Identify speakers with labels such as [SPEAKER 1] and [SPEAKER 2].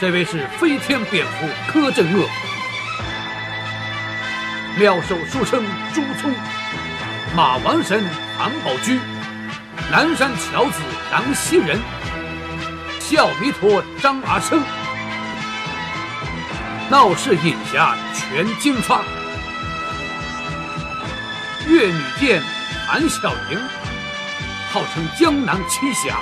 [SPEAKER 1] 这位是飞天蝙蝠柯镇恶，妙手书生朱聪，马王神韩宝驹，南山樵子杨希仁，笑弥陀张阿生，闹市隐侠全金发，越女剑韩小莹，号称江南七侠。